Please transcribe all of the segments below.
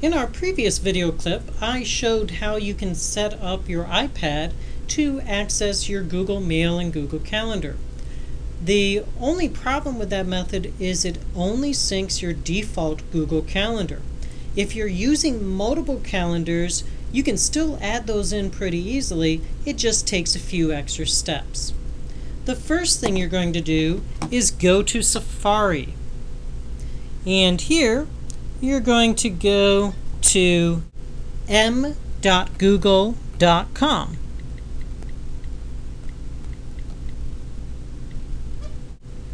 In our previous video clip, I showed how you can set up your iPad to access your Google Mail and Google Calendar. The only problem with that method is it only syncs your default Google Calendar. If you're using multiple calendars, you can still add those in pretty easily, it just takes a few extra steps. The first thing you're going to do is go to Safari. And here you're going to go to m.google.com.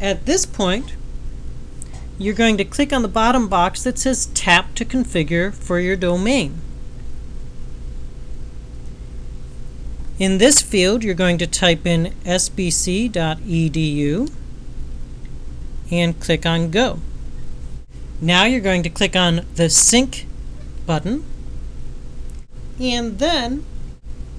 At this point, you're going to click on the bottom box that says Tap to configure for your domain. In this field, you're going to type in sbc.edu and click on Go. Now you're going to click on the Sync button and then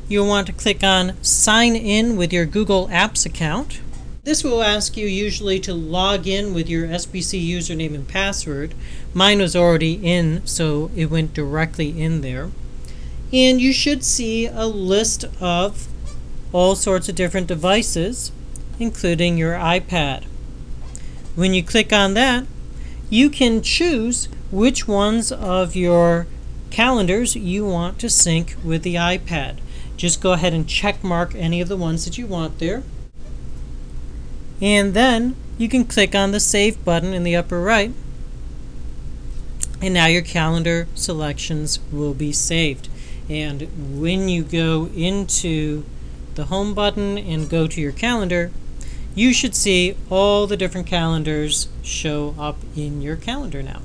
you'll want to click on Sign in with your Google Apps account. This will ask you usually to log in with your SBC username and password. Mine was already in, so it went directly in there. And you should see a list of all sorts of different devices, including your iPad. When you click on that, you can choose which ones of your calendars you want to sync with the iPad. Just go ahead and check mark any of the ones that you want there. And then you can click on the Save button in the upper right. And now your calendar selections will be saved. And when you go into the Home button and go to your calendar, you should see all the different calendars show up in your calendar now.